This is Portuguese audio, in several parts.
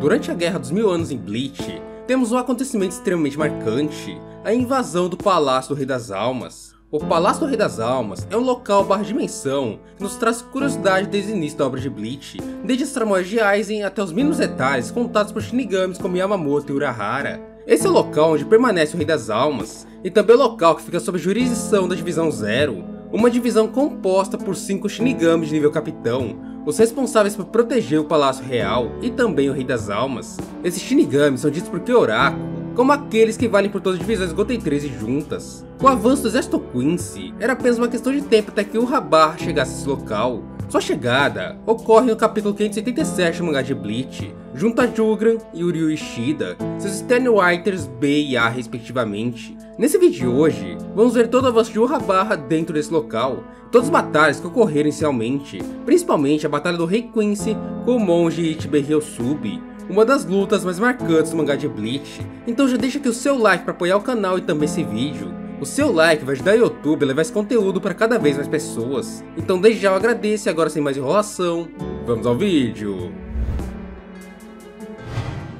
Durante a Guerra dos Mil Anos em Bleach, temos um acontecimento extremamente marcante, a invasão do Palácio do Rei das Almas. O Palácio do Rei das Almas é um local barra dimensão que nos traz curiosidade desde o início da obra de Bleach, desde as tramóias de Aizen até os mínimos detalhes contados por shinigamis como Yamamoto e Urahara. Esse é o local onde permanece o Rei das Almas, e também o local que fica sob jurisdição da Divisão Zero, uma divisão composta por cinco shinigamis de nível capitão, os responsáveis por proteger o Palácio Real e também o Rei das Almas. Esses shinigamis são ditos por Kyoraku como aqueles que valem por todas as divisões Goten 13 juntas. O avanço do exército Quincy, era apenas uma questão de tempo até que o Rabar chegasse a esse local. Sua chegada ocorre no capítulo 587 do mangá de Bleach, junto a Jugran e Uryu Ishida, seus Sternwriters B e A respectivamente. Nesse vídeo de hoje, vamos ver todo o avanço de Urabarra dentro desse local, todas as batalhas que ocorreram inicialmente, principalmente a batalha do Rei Quincy com o monge Ichibe Ryosubi, uma das lutas mais marcantes do mangá de Bleach. Então já deixa aqui o seu like para apoiar o canal e também esse vídeo. O seu like vai ajudar o YouTube a levar esse conteúdo para cada vez mais pessoas. Então desde já eu agradeço e agora sem mais enrolação, vamos ao vídeo.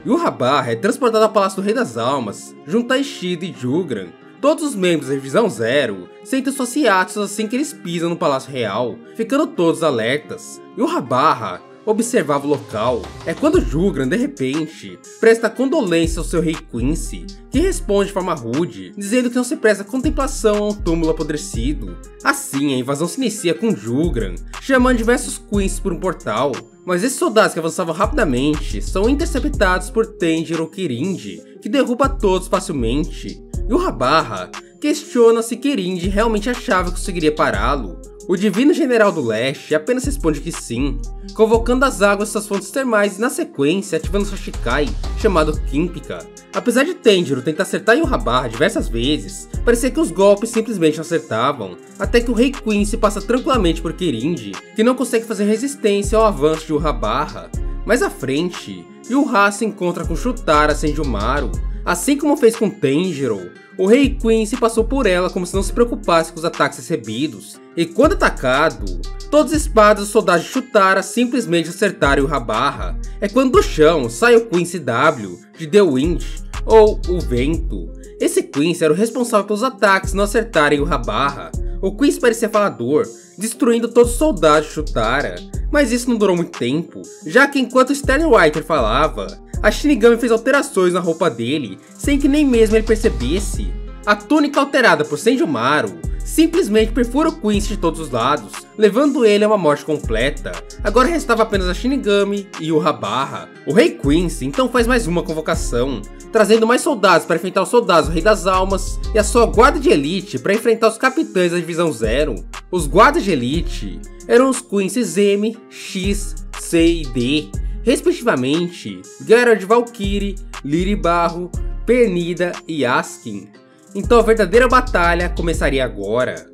Yuhabarra é transportado ao Palácio do Rei das Almas, junto a Ishida e Jugran. Todos os membros da Divisão Zero sentem suas hiatos assim que eles pisam no Palácio Real, ficando todos alertas. Yuhabarra observava o local. É quando Jugran, de repente, presta condolência ao seu rei Quincy, que responde de forma rude, dizendo que não se presta contemplação a um túmulo apodrecido. Assim, a invasão se inicia com Jugran, chamando diversos Quincy por um portal, mas esses soldados que avançavam rapidamente são interceptados por Tenjiro Kirindi, que derruba todos facilmente. E o Rabarra questiona se Kirindi realmente achava que conseguiria pará-lo, o Divino General do Leste apenas responde que sim, convocando as águas de suas fontes termais e na sequência ativando sua Shikai, chamado Kimpika. Apesar de Tenjiro tentar acertar Yuhabarra diversas vezes, parecia que os golpes simplesmente não acertavam, até que o Rei Queen se passa tranquilamente por Kirindi, que não consegue fazer resistência ao avanço de Yuhabarra. Mais à frente, Yuha se encontra com Shutara Senjumaru, assim como fez com Tenjiro, o Rei Queen se passou por ela como se não se preocupasse com os ataques recebidos, e quando atacado, todas as espadas dos soldados de Chutara simplesmente acertaram o Rabarra. É quando do chão sai o Quincy W de The Wind, ou o Vento. Esse Quincy era o responsável pelos ataques não acertarem o Rabarra. O Quincy parecia falador, destruindo todos os soldados Chutara, mas isso não durou muito tempo, já que enquanto Sternwhiter falava, a Shinigami fez alterações na roupa dele, sem que nem mesmo ele percebesse. A túnica alterada por Senjumaru simplesmente perfura o Quincy de todos os lados, levando ele a uma morte completa. Agora restava apenas a Shinigami e o Rabarra. O Rei Quincy então faz mais uma convocação, trazendo mais soldados para enfrentar os soldados do Rei das Almas e a sua guarda de elite para enfrentar os capitães da Divisão Zero. Os guardas de elite eram os Quincy's M, X, C e D, respectivamente Gerard Valkyrie, Liri Barro, Pernida e Askin. Então a verdadeira batalha começaria agora.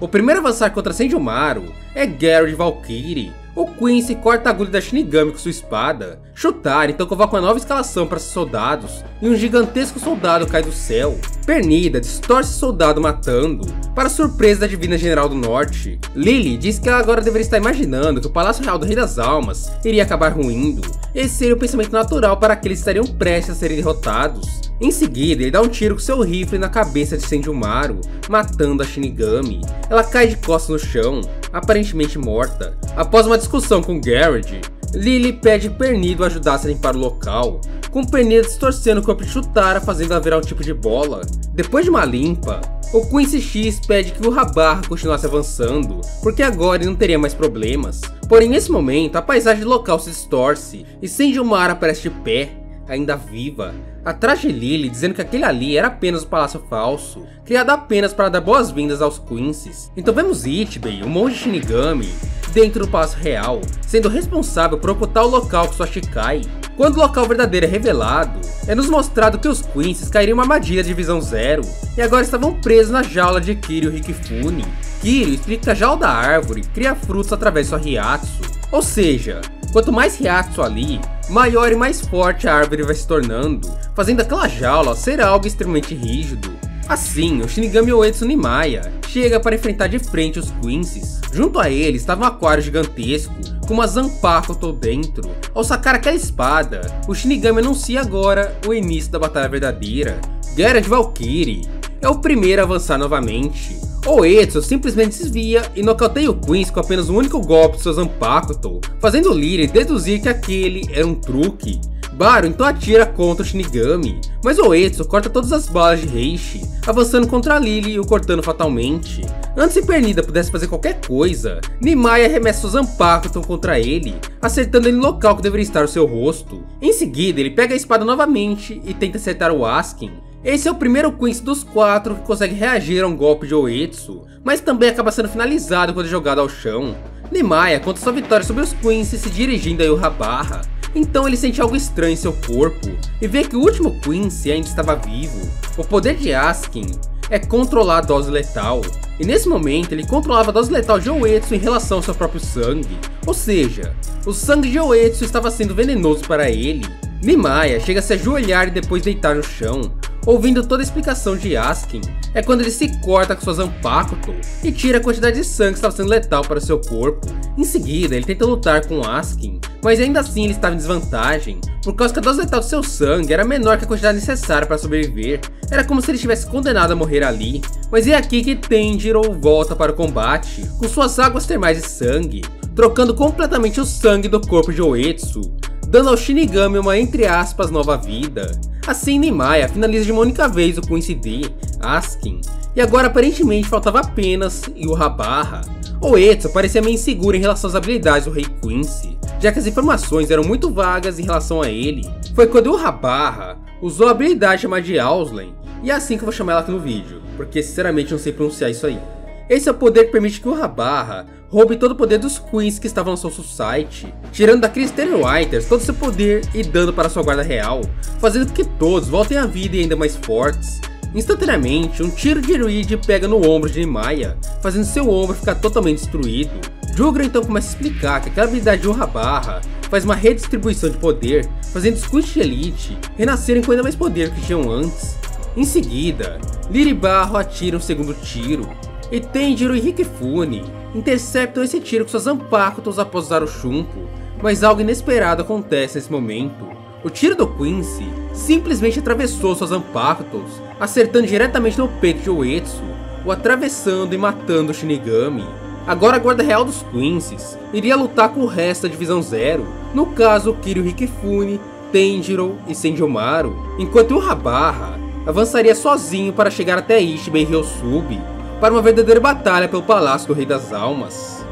O primeiro a avançar contra Senjumaru é Gerard Valkyrie, o Quincy corta a agulha da Shinigami com sua espada. Chutar então convoca uma nova escalação para seus soldados, e um gigantesco soldado cai do céu. Pernida distorce o soldado matando, para surpresa da Divina General do Norte. Lily diz que ela agora deveria estar imaginando que o Palácio Real do Rei das Almas iria acabar ruindo. Esse seria o pensamento natural para aqueles que estariam prestes a serem derrotados. Em seguida, ele dá um tiro com seu rifle na cabeça de Senjumaru, matando a Shinigami. Ela cai de costas no chão, aparentemente morta. Após uma discussão com Garrett, Lily pede Pernido ajudasse a limpar o local, com Pernido distorcendo o corpo de Chutara fazendo ela virar um tipo de bola. Depois de uma limpa, o Quincy X pede que o Rabarra continuasse avançando, porque agora ele não teria mais problemas. Porém, nesse momento, a paisagem local se distorce e Senjumara aparece de pé, ainda viva, atrás de Lily dizendo que aquele ali era apenas um palácio falso, criado apenas para dar boas-vindas aos Quincy's. Então vemos Ichibei, um monge Shinigami, dentro do palácio real, sendo responsável por ocultar o local com sua Shikai. Quando o local verdadeiro é revelado, é nos mostrado que os Quincy's caíram em uma armadilha de visão zero, e agora estavam presos na jaula de Kiryu Rikifune. Kiryu explica que a jaula da árvore cria frutos através de sua Riatsu, ou seja, Quanto mais Riatsu ali, maior e mais forte a árvore vai se tornando, fazendo aquela jaula ser algo extremamente rígido. Assim, o Shinigami Oetsu Nimaya chega para enfrentar de frente os Quincy's. Junto a ele estava um aquário gigantesco, com uma Zanpakuto dentro. Ao sacar aquela espada, o Shinigami anuncia agora o início da batalha verdadeira. Guerra de Valkyrie é o primeiro a avançar novamente. O Etsu simplesmente desvia e nocauteia o Quincy com apenas um único golpe de seu Zanpakuto, fazendo Lyria deduzir que aquele era um truque. Baro então atira contra o Shinigami, mas Oetsu corta todas as balas de Reishi, avançando contra Lily e o cortando fatalmente. Antes que Pernida pudesse fazer qualquer coisa, Nimai arremessa o Zanpakuto contra ele, acertando ele no local que deveria estar o seu rosto. Em seguida, ele pega a espada novamente e tenta acertar o Askin. Esse é o primeiro Quincy dos quatro que consegue reagir a um golpe de Oetsu, mas também acaba sendo finalizado quando é jogado ao chão. Nimaya conta sua vitória sobre os Quincy se dirigindo a Yuhabarra, então ele sente algo estranho em seu corpo e vê que o último Quincy ainda estava vivo. O poder de Askin é controlar a dose letal, e nesse momento ele controlava a dose letal de Oetsu em relação ao seu próprio sangue, ou seja, o sangue de Oetsu estava sendo venenoso para ele. Nimaya chega a se ajoelhar e depois deitar no chão, ouvindo toda a explicação de Askin, é quando ele se corta com sua Zanpakuto e tira a quantidade de sangue que estava sendo letal para seu corpo. Em seguida, ele tenta lutar com Askin, mas ainda assim ele estava em desvantagem, por causa que a dose letal de seu sangue era menor que a quantidade necessária para sobreviver. Era como se ele estivesse condenado a morrer ali. Mas é aqui que Tenjiro volta para o combate, com suas águas termais de sangue, trocando completamente o sangue do corpo de Oetsu, dando ao Shinigami uma entre aspas nova vida. Assim Nimaya finaliza de uma única vez o D, Askin, e agora aparentemente faltava apenas Yuhabarra. Oetsu parecia meio inseguro em relação às habilidades do Rei Quincy, já que as informações eram muito vagas em relação a ele. Foi quando Yuhabarra usou a habilidade chamada de Auslen, e é assim que eu vou chamar ela aqui no vídeo, porque sinceramente não sei pronunciar isso aí. Esse é o poder que permite que o Rabarra roube todo o poder dos Queens que estavam no seu Society, tirando daqueles Writers todo o seu poder e dando para sua guarda real, fazendo com que todos voltem à vida e ainda mais fortes. Instantaneamente, um tiro de Reed pega no ombro de Maya, fazendo seu ombro ficar totalmente destruído. Jugra então começa a explicar que aquela habilidade de Barra faz uma redistribuição de poder, fazendo os Queens de Elite renascerem com ainda mais poder que tinham antes. Em seguida, Liribarro atira um segundo tiro, e Tenjiro e Rikifune interceptam esse tiro com suas Zanpakutos após usar o Shunpo, mas algo inesperado acontece nesse momento. O tiro do Quincy simplesmente atravessou suas Zanpakutos, acertando diretamente no peito de Oetsu, o atravessando e matando o Shinigami. Agora a guarda real dos Quincy's iria lutar com o resto da Divisão Zero, no caso Kiryu Rikifune, Tenjiro e Senjomaru, enquanto o Habarra avançaria sozinho para chegar até Ichiban e Ryosubi, para uma verdadeira batalha pelo Palácio do Rei das Almas.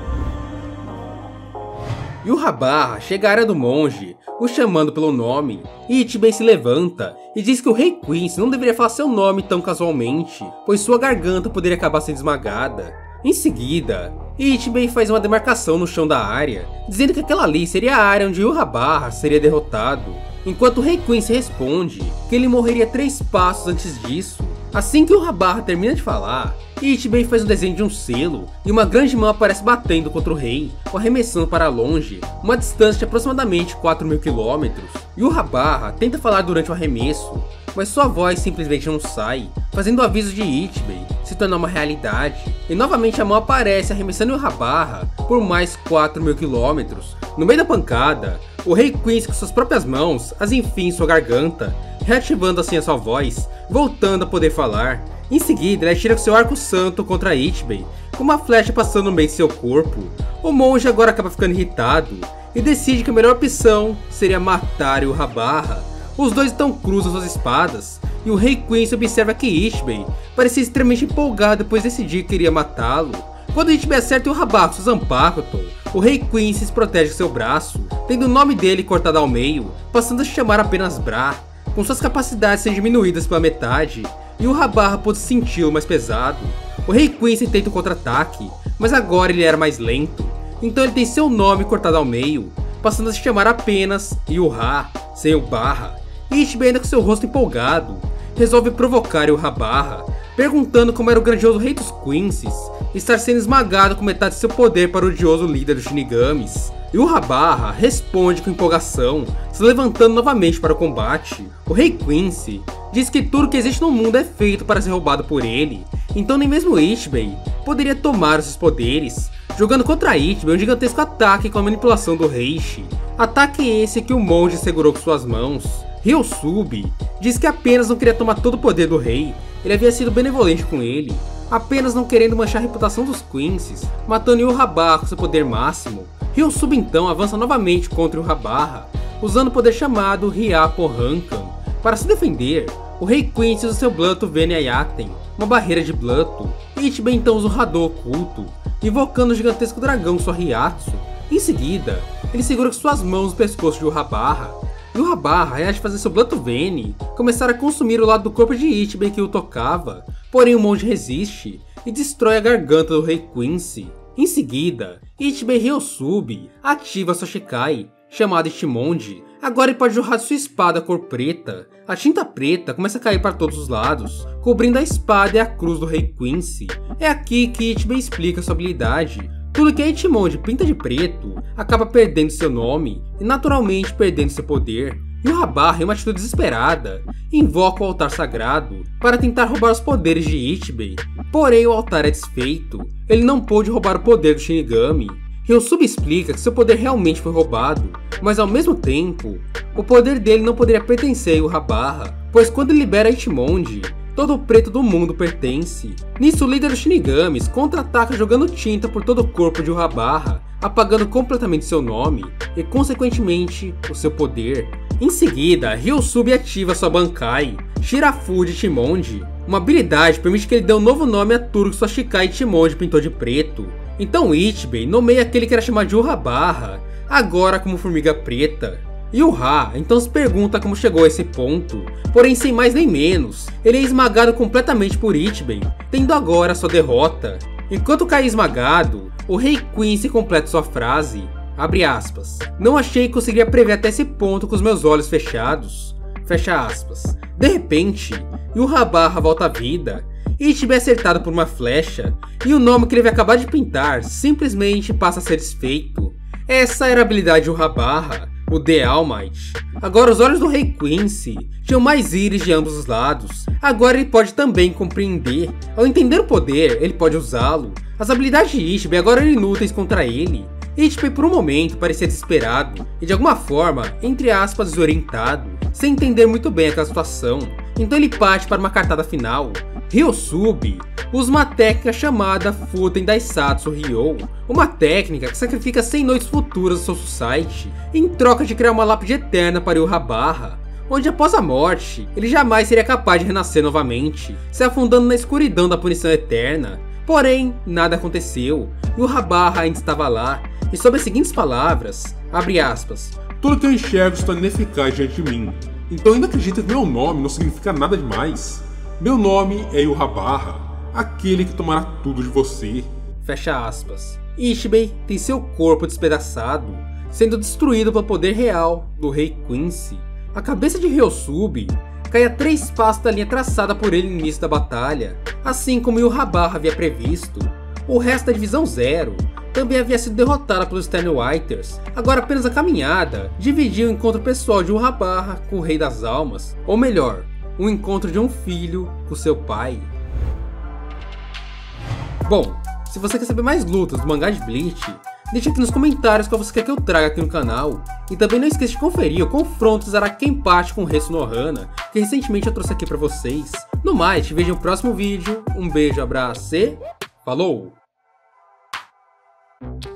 E o chega à área do monge, o chamando pelo nome, e Ichiben se levanta e diz que o Rei Quincy não deveria falar seu nome tão casualmente, pois sua garganta poderia acabar sendo esmagada. Em seguida, Ichiben faz uma demarcação no chão da área, dizendo que aquela ali seria a área onde Barra seria derrotado, enquanto o Rei Quincy responde que ele morreria três passos antes disso. Assim que o Rabarra termina de falar, Ichiben faz um desenho de um selo, e uma grande mão aparece batendo contra o rei, o arremessando para longe, uma distância de aproximadamente 4 mil quilômetros. E o Rabarra tenta falar durante o arremesso, mas sua voz simplesmente não sai, fazendo o aviso de Ichiben se tornar uma realidade. E novamente a mão aparece arremessando o Rabarra por mais 4 mil quilômetros. No meio da pancada, o rei Quincy com suas próprias mãos as enfia em sua garganta, reativando assim a sua voz, voltando a poder falar. Em seguida, ele atira seu arco santo contra Ichiben, com uma flecha passando no meio de seu corpo. O monge agora acaba ficando irritado e decide que a melhor opção seria matar o Rabarra. Os dois então cruzam suas espadas e o rei Quincy observa que Ichiben parecia extremamente empolgado depois de decidir que iria matá-lo. Quando Ichiben acerta o Rabarra com seu Zanpakuto, o rei Quincy se protege com seu braço, tendo o nome dele cortado ao meio, passando a chamar apenas Bra, com suas capacidades sendo diminuídas pela metade, e o Rabarra pôde senti-lo mais pesado. O Rei Quincy tenta um contra-ataque, mas agora ele era mais lento, então ele tem seu nome cortado ao meio, passando a se chamar apenas Yuha, sem o barra. Ichiban ainda com seu rosto empolgado, resolve provocar o Rabarra, perguntando como era o grandioso rei dos Quincy's estar sendo esmagado com metade de seu poder para o odioso líder dos Shinigamis. E o responde com empolgação, se levantando novamente para o combate. O rei Quincy diz que tudo que existe no mundo é feito para ser roubado por ele, então nem mesmo Ichibei poderia tomar esses poderes, jogando contra Ichibei um gigantesco ataque com a manipulação do Reishi. Ataque esse que o monge segurou com suas mãos. Ryosubi diz que apenas não queria tomar todo o poder do rei, ele havia sido benevolente com ele, apenas não querendo manchar a reputação dos Quincy's, matando Yuhabarra com seu poder máximo. Ryosubi então avança novamente contra Yuhabarra, usando o poder chamado Ryapo Rankan. Para se defender, o rei Quincy usa seu Bluto Vene Ayaten, uma barreira de Bluto. Ichiban então usa o Hadou oculto, invocando o gigantesco dragão Sorriatsu. Em seguida, ele segura com suas mãos o pescoço de Uhabarra, e Uhabarra reage fazer seu Bluto Vene começar a consumir o lado do corpo de Ichiban que o tocava, porém o monge resiste e destrói a garganta do rei Quincy. Em seguida, Ichiban Ryosubi ativa sua Shikai, chamada Ichimonji, Agora ele pode jorrar sua espada cor preta. A tinta preta começa a cair para todos os lados, cobrindo a espada e a cruz do rei Quincy. É aqui que Ichiban explica sua habilidade. Tudo que a Ichimonji pinta de preto acaba perdendo seu nome e naturalmente perdendo seu poder. E o em uma atitude desesperada, invoca o altar sagrado para tentar roubar os poderes de Ichibei. Porém, o altar é desfeito. Ele não pôde roubar o poder do Shinigami, Ryosubi explica que seu poder realmente foi roubado, mas ao mesmo tempo, o poder dele não poderia pertencer a Uhabarra, pois quando ele libera Ichimonji, todo o preto do mundo pertence. Nisso, o líder dos Shinigamis contra-ataca jogando tinta por todo o corpo de Uhabarra, apagando completamente seu nome e, consequentemente, o seu poder. Em seguida, Ryosubi ativa sua Bankai, Shirafu de Ichimonji. Uma habilidade permite que ele dê um novo nome a tudo sua Shikai Ichimonji pintou de preto, então Ichibei nomeia aquele que era chamado de Urabarra, agora como Formiga Preta. E o Ra então se pergunta como chegou a esse ponto, porém sem mais nem menos, ele é esmagado completamente por Ichibei, tendo agora sua derrota. Enquanto cai esmagado, o Rei Quincy completa sua frase, abre aspas, não achei que conseguiria prever até esse ponto com os meus olhos fechados, fecha aspas. De repente, Yuhabarra volta à vida e estiver acertado por uma flecha, e o nome que ele vai acabar de pintar simplesmente passa a ser desfeito. Essa era a habilidade de Urabarra, o The All Might. Agora os olhos do Rei Quincy tinham mais íris de ambos os lados. Agora ele pode também compreender. Ao entender o poder, ele pode usá-lo. As habilidades de Ishbei agora eram inúteis contra ele. Ishbei por um momento parecia desesperado e de alguma forma, entre aspas, desorientado, sem entender muito bem aquela situação. Então ele parte para uma cartada final, Ryosubi usa uma técnica chamada Futen Daisatsu Ryo, uma técnica que sacrifica 100 noites futuras do seu society em troca de criar uma lápide eterna para Yuhabarra, onde após a morte, ele jamais seria capaz de renascer novamente, se afundando na escuridão da punição eterna. Porém, nada aconteceu, o Rabarra ainda estava lá, e sob as seguintes palavras, abre aspas, Tudo que eu enxergo está ineficaz diante de mim, então ainda acredita que meu nome não significa nada demais? Meu nome é Yuhabarra, aquele que tomará tudo de você. Fecha aspas. Ishibei tem seu corpo despedaçado, sendo destruído pelo poder real do rei Quincy. A cabeça de Ryosubi cai a três passos da linha traçada por ele no início da batalha, assim como Yuhabarra havia previsto. O resto da Divisão Zero também havia sido derrotada pelos Sternwriters. Agora apenas a caminhada dividiu o encontro pessoal de Yuhabarra com o Rei das Almas, ou melhor, o encontro de um filho com seu pai. Bom, se você quer saber mais lutas do mangá de Bleach, deixa aqui nos comentários qual você quer que eu traga aqui no canal. E também não esqueça de conferir o confronto Zarakenpachi com Retsu no Hana, que recentemente eu trouxe aqui pra vocês. No mais, te vejo no próximo vídeo, um beijo, abraço e falou! Thank you.